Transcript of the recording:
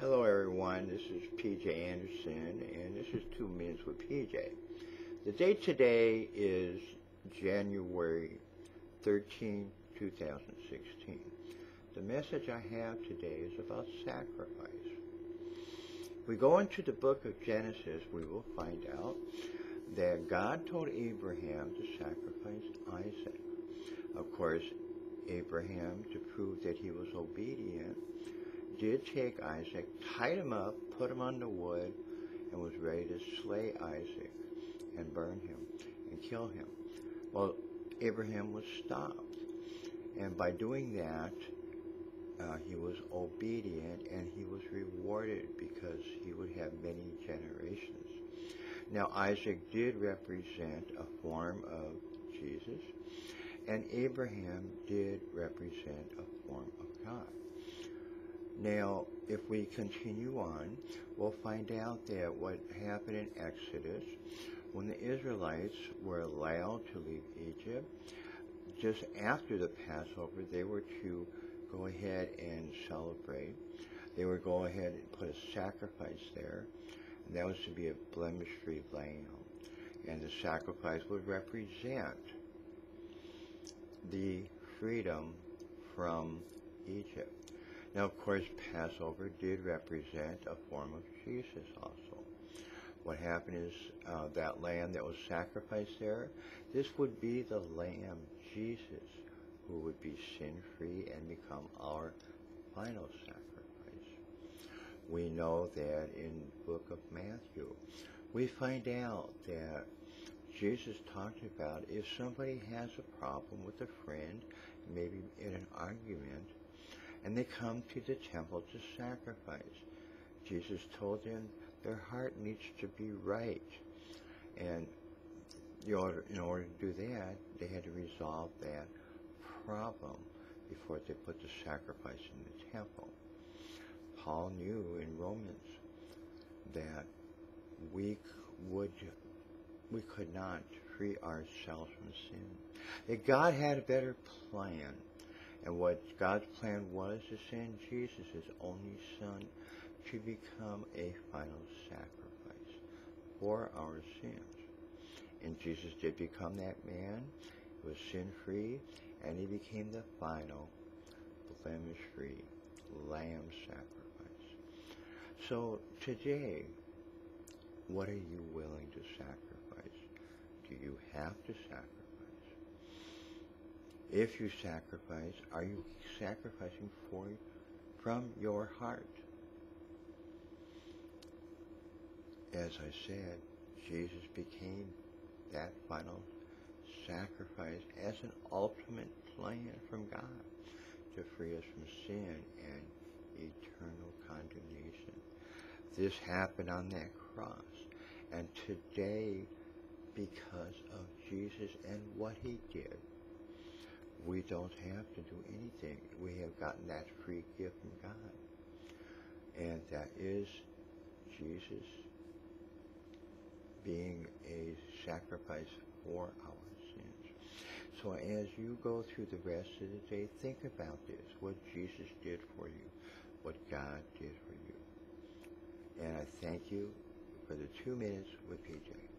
Hello, everyone. This is PJ Anderson, and this is Two Minutes with PJ. The date today is January 13, 2016. The message I have today is about sacrifice. If we go into the book of Genesis, we will find out that God told Abraham to sacrifice Isaac. Of course, Abraham, to prove that he was obedient, did take Isaac, tied him up, put him on the wood, and was ready to slay Isaac and burn him and kill him. Well, Abraham was stopped. And by doing that, uh, he was obedient and he was rewarded because he would have many generations. Now, Isaac did represent a form of Jesus, and Abraham did represent a. Now, if we continue on, we'll find out that what happened in Exodus, when the Israelites were allowed to leave Egypt, just after the Passover, they were to go ahead and celebrate. They would go ahead and put a sacrifice there, and that was to be a blemish-free lamb. And the sacrifice would represent the freedom from Egypt. Now, of course, Passover did represent a form of Jesus also. What happened is uh, that lamb that was sacrificed there, this would be the lamb, Jesus, who would be sin-free and become our final sacrifice. We know that in the book of Matthew, we find out that Jesus talked about if somebody has a problem with a friend, maybe in an argument, and they come to the temple to sacrifice. Jesus told them their heart needs to be right. And in order, to do that, they had to resolve that problem before they put the sacrifice in the temple. Paul knew in Romans that we would we could not free ourselves from sin. That God had a better plan and what God's plan was to send Jesus, his only son, to become a final sacrifice for our sins. And Jesus did become that man. He was sin-free, and he became the final blemish-free lamb sacrifice. So today, what are you willing to sacrifice? Do you have to sacrifice? If you sacrifice, are you sacrificing for from your heart? As I said, Jesus became that final sacrifice as an ultimate plan from God to free us from sin and eternal condemnation. This happened on that cross. And today, because of Jesus and what he did, we don't have to do anything. We have gotten that free gift from God. And that is Jesus being a sacrifice for our sins. So as you go through the rest of the day, think about this, what Jesus did for you, what God did for you. And I thank you for the two minutes with PJ.